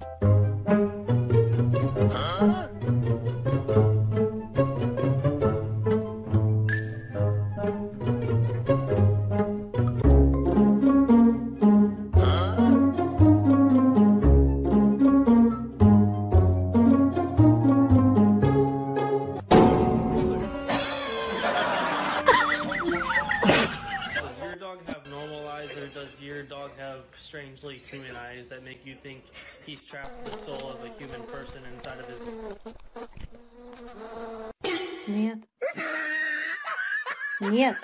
you strangely human eyes that make you think he's trapped the soul of a human person inside of his. Нет. Нет.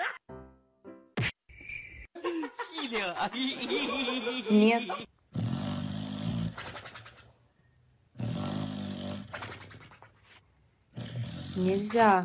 Нет. Нельзя.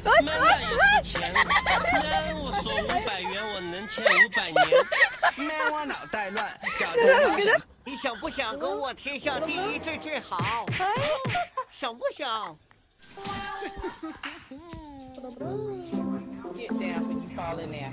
钱，man 那也是钱，man 我说五百元我能欠五百年，man 我脑袋乱，搞得老想。你想不想跟我天下第一最最好？想不想？Get down when you fall in there.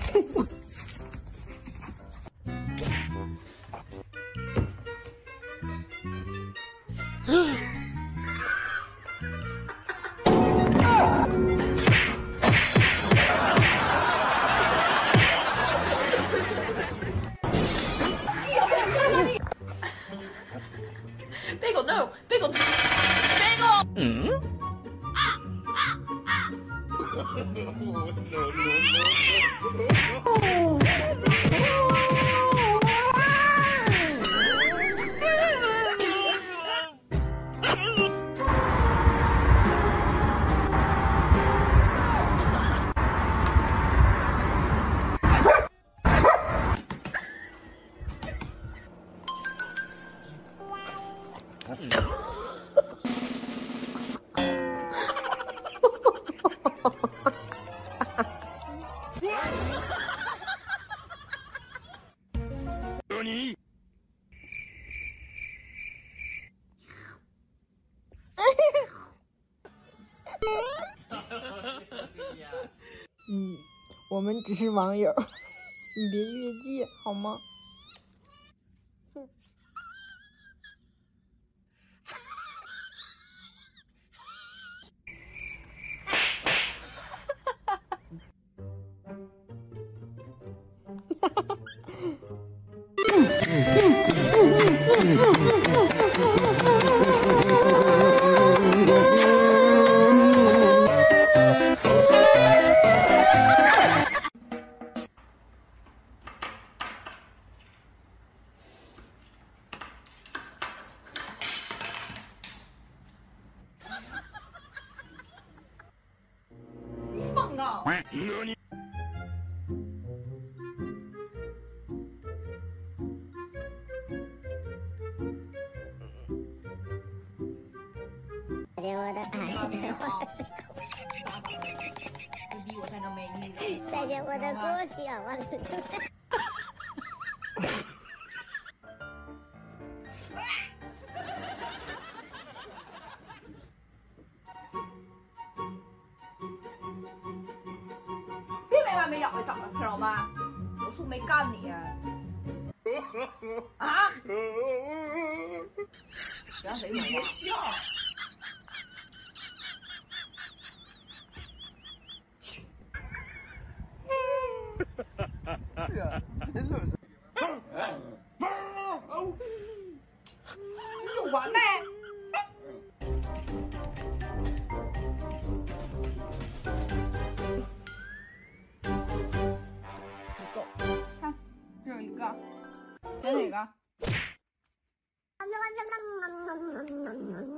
你 嗯，我们只是网友，你别越界好吗？再见，我的过去啊！完了。别没完没了的找他，知道吗？我是不是没干你？啊？让谁说话？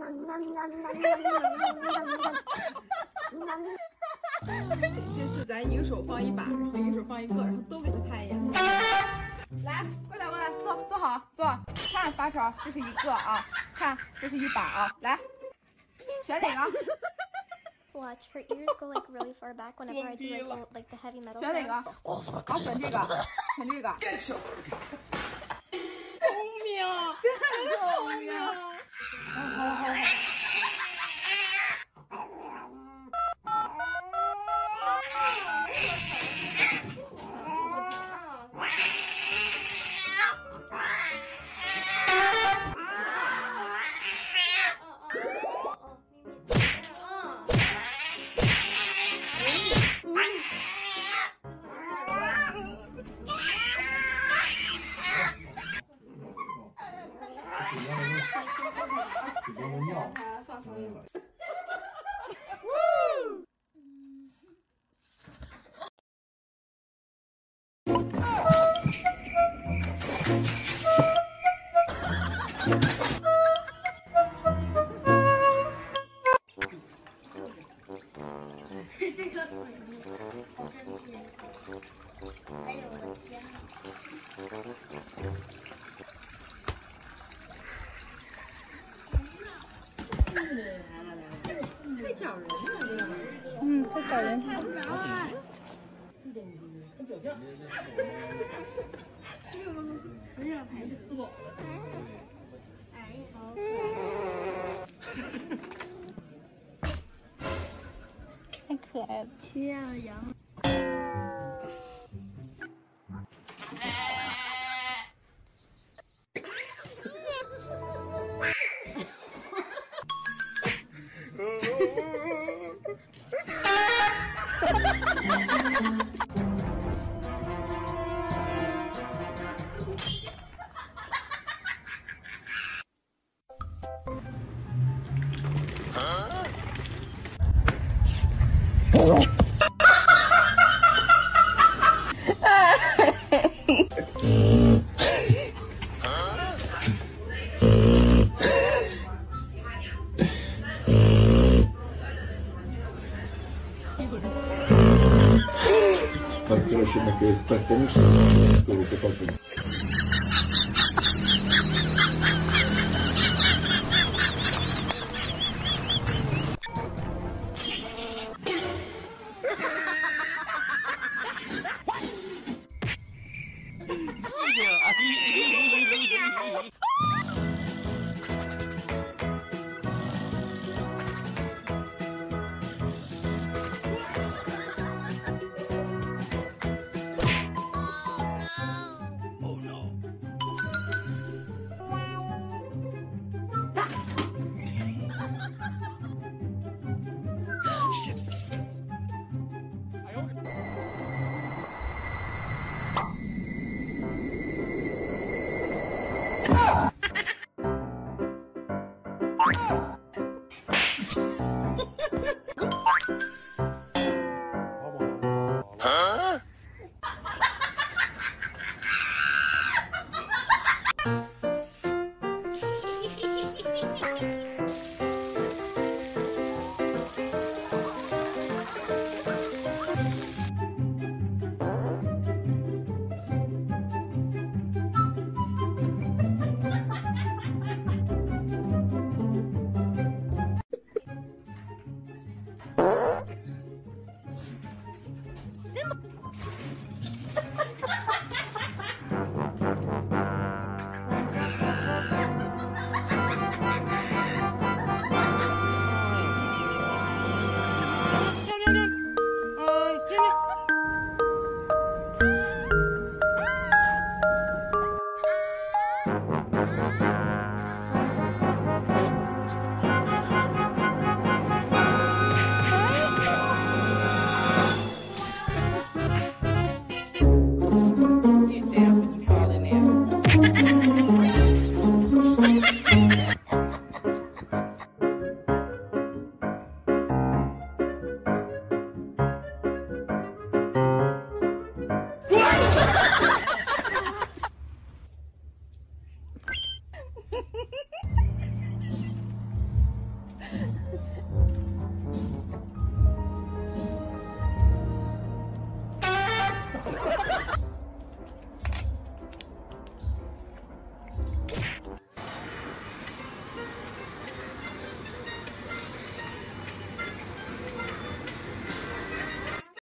这次咱一个手放一把，然后一个手放一个，然后都给他看一眼。来，过来过来，坐坐好坐。看发手，这是一个啊，看这是一把啊，来，选哪个选哪个？好，选这个，选这个。聪明，真 聪明。Oh, 找人呢，嗯，快找人。看不着啊。这个不是要牌吃饱了。哎呀，好。太可爱了。天啊，羊。jednak jest tak pomyśleć, który wychodzi. Yeah.